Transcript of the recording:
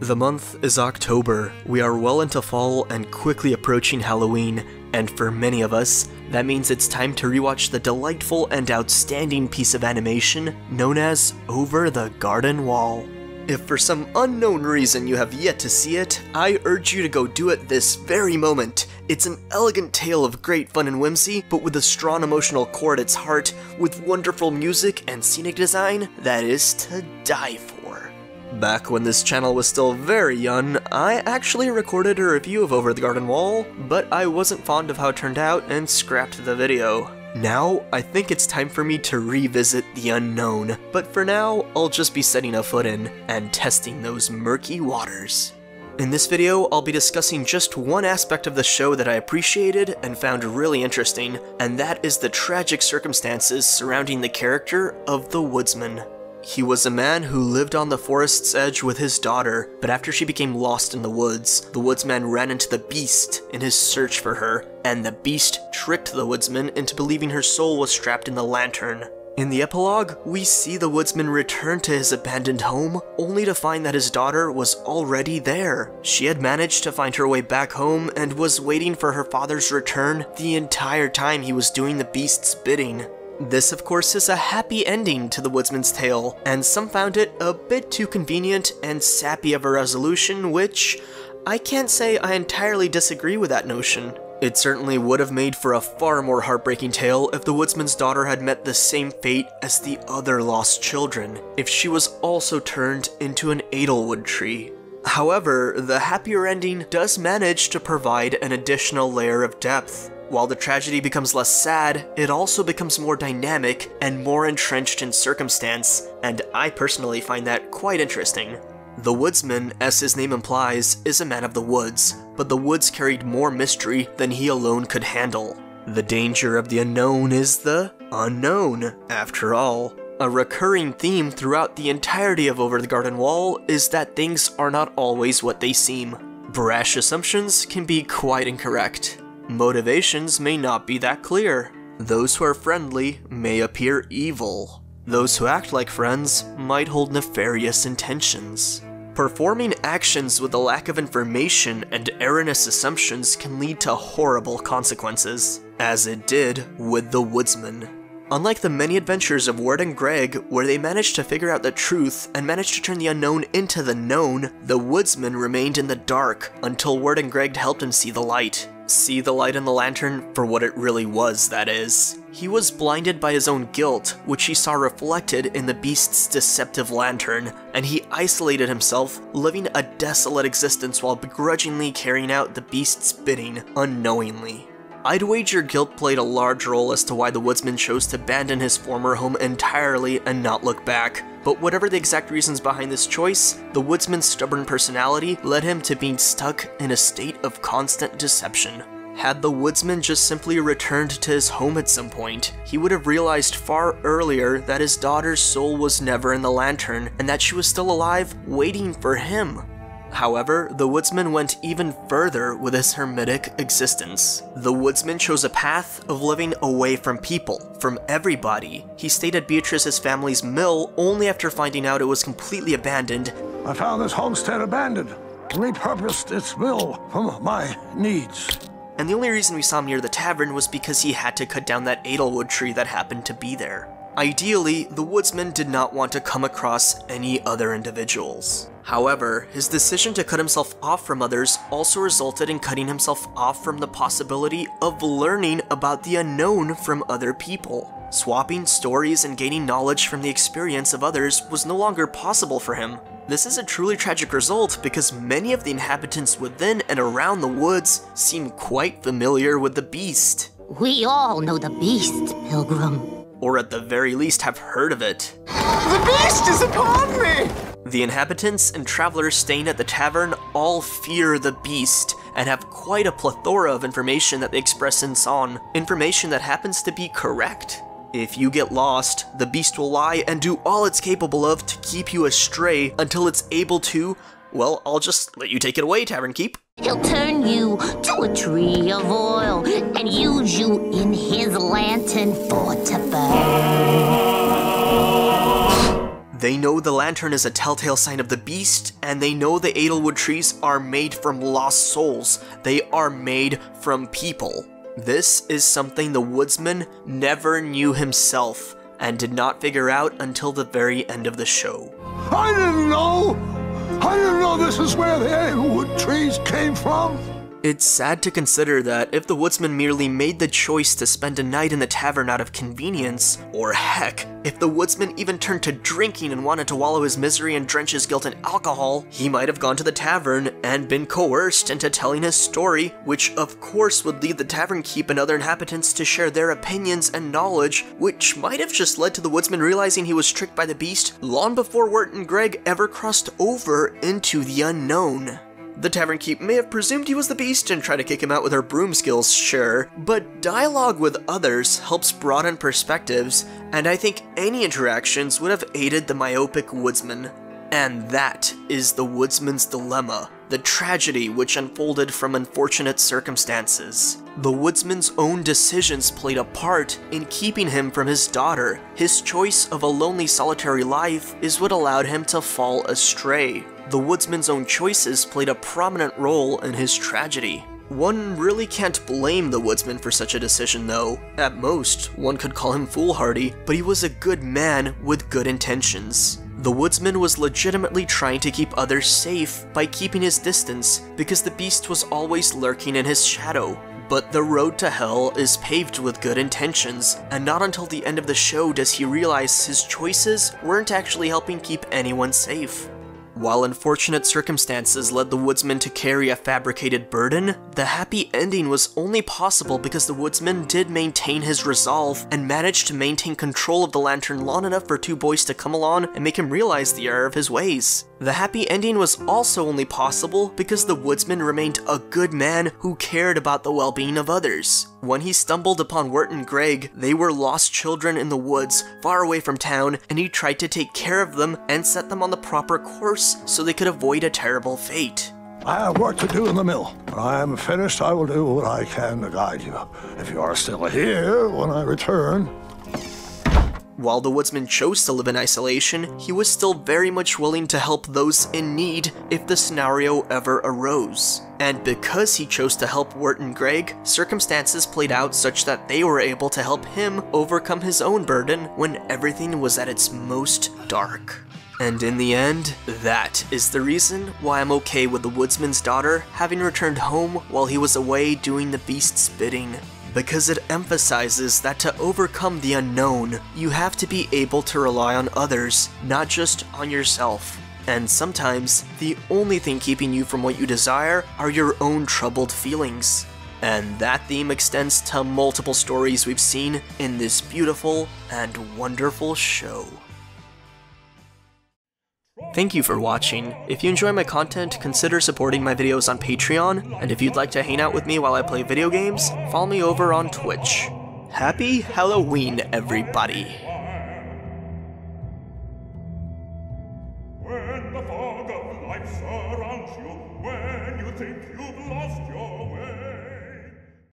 The month is October. We are well into fall and quickly approaching Halloween, and for many of us, that means it's time to rewatch the delightful and outstanding piece of animation known as Over the Garden Wall. If for some unknown reason you have yet to see it, I urge you to go do it this very moment. It's an elegant tale of great fun and whimsy, but with a strong emotional core at its heart, with wonderful music and scenic design that is to die for. Back when this channel was still very young, I actually recorded a review of Over the Garden Wall, but I wasn't fond of how it turned out and scrapped the video. Now, I think it's time for me to revisit the unknown, but for now, I'll just be setting a foot in and testing those murky waters. In this video, I'll be discussing just one aspect of the show that I appreciated and found really interesting, and that is the tragic circumstances surrounding the character of the Woodsman. He was a man who lived on the forest's edge with his daughter, but after she became lost in the woods, the woodsman ran into the beast in his search for her, and the beast tricked the woodsman into believing her soul was trapped in the lantern. In the epilogue, we see the woodsman return to his abandoned home, only to find that his daughter was already there. She had managed to find her way back home and was waiting for her father's return the entire time he was doing the beast's bidding. This, of course, is a happy ending to the Woodsman's Tale, and some found it a bit too convenient and sappy of a resolution, which I can't say I entirely disagree with that notion. It certainly would have made for a far more heartbreaking tale if the woodsman's daughter had met the same fate as the other lost children, if she was also turned into an Edelwood tree. However, the happier ending does manage to provide an additional layer of depth. While the tragedy becomes less sad, it also becomes more dynamic and more entrenched in circumstance, and I personally find that quite interesting. The woodsman, as his name implies, is a man of the woods, but the woods carried more mystery than he alone could handle. The danger of the unknown is the unknown, after all. A recurring theme throughout the entirety of Over the Garden Wall is that things are not always what they seem. Brash assumptions can be quite incorrect. Motivations may not be that clear. Those who are friendly may appear evil. Those who act like friends might hold nefarious intentions. Performing actions with a lack of information and erroneous assumptions can lead to horrible consequences, as it did with the Woodsman. Unlike the many adventures of Wirt and Greg, where they managed to figure out the truth and managed to turn the unknown into the known, the Woodsman remained in the dark until Wirt and Greg helped him see the light see the light in the lantern for what it really was, that is. He was blinded by his own guilt, which he saw reflected in the beast's deceptive lantern, and he isolated himself, living a desolate existence while begrudgingly carrying out the beast's bidding unknowingly. I'd wager guilt played a large role as to why the woodsman chose to abandon his former home entirely and not look back, but whatever the exact reasons behind this choice, the woodsman's stubborn personality led him to being stuck in a state of constant deception. Had the woodsman just simply returned to his home at some point, he would have realized far earlier that his daughter's soul was never in the lantern and that she was still alive, waiting for him. However, the woodsman went even further with his hermitic existence. The woodsman chose a path of living away from people, from everybody. He stayed at Beatrice's family's mill only after finding out it was completely abandoned. I found this homestead abandoned, repurposed its mill for my needs. And the only reason we saw him near the tavern was because he had to cut down that Edelwood tree that happened to be there. Ideally, the woodsman did not want to come across any other individuals. However, his decision to cut himself off from others also resulted in cutting himself off from the possibility of learning about the unknown from other people. Swapping stories and gaining knowledge from the experience of others was no longer possible for him. This is a truly tragic result because many of the inhabitants within and around the woods seem quite familiar with the beast. We all know the beast, Pilgrim or at the very least have heard of it. The beast is upon me! The inhabitants and travelers staying at the tavern all fear the beast and have quite a plethora of information that they express in song, information that happens to be correct. If you get lost, the beast will lie and do all it's capable of to keep you astray until it's able to, well, I'll just let you take it away, Tavern Keep. He'll turn you to a tree of oil and use you in his lantern for to burn. They know the lantern is a telltale sign of the beast, and they know the Edelwood trees are made from lost souls. They are made from people. This is something the woodsman never knew himself, and did not figure out until the very end of the show. I didn't know! I didn't know this is where the Edelwood trees came from! It's sad to consider that if the woodsman merely made the choice to spend a night in the tavern out of convenience, or heck, if the woodsman even turned to drinking and wanted to wallow his misery and drench his guilt in alcohol, he might have gone to the tavern and been coerced into telling his story, which of course would lead the tavern keep and other inhabitants to share their opinions and knowledge, which might have just led to the woodsman realizing he was tricked by the beast long before Wirt and Greg ever crossed over into the unknown. The Tavern Keep may have presumed he was the beast and tried to kick him out with her broom skills, sure, but dialogue with others helps broaden perspectives, and I think any interactions would have aided the myopic woodsman. And that is the woodsman's dilemma, the tragedy which unfolded from unfortunate circumstances. The woodsman's own decisions played a part in keeping him from his daughter. His choice of a lonely solitary life is what allowed him to fall astray. The woodsman's own choices played a prominent role in his tragedy. One really can't blame the woodsman for such a decision, though. At most, one could call him foolhardy, but he was a good man with good intentions. The woodsman was legitimately trying to keep others safe by keeping his distance because the beast was always lurking in his shadow. But the road to hell is paved with good intentions, and not until the end of the show does he realize his choices weren't actually helping keep anyone safe. While unfortunate circumstances led the woodsman to carry a fabricated burden, the happy ending was only possible because the woodsman did maintain his resolve and managed to maintain control of the lantern long enough for two boys to come along and make him realize the error of his ways. The happy ending was also only possible because the woodsman remained a good man who cared about the well-being of others. When he stumbled upon Wirt and Greg, they were lost children in the woods, far away from town, and he tried to take care of them and set them on the proper course so they could avoid a terrible fate. I have work to do in the mill. When I am finished, I will do what I can to guide you. If you are still here when I return, while the woodsman chose to live in isolation, he was still very much willing to help those in need if the scenario ever arose. And because he chose to help Wirt and Greg, circumstances played out such that they were able to help him overcome his own burden when everything was at its most dark. And in the end, that is the reason why I'm okay with the woodsman's daughter having returned home while he was away doing the beast's bidding because it emphasizes that to overcome the unknown, you have to be able to rely on others, not just on yourself. And sometimes, the only thing keeping you from what you desire are your own troubled feelings. And that theme extends to multiple stories we've seen in this beautiful and wonderful show. Thank you for watching. If you enjoy my content, consider supporting my videos on Patreon, and if you'd like to hang out with me while I play video games, follow me over on Twitch. Happy Halloween, everybody!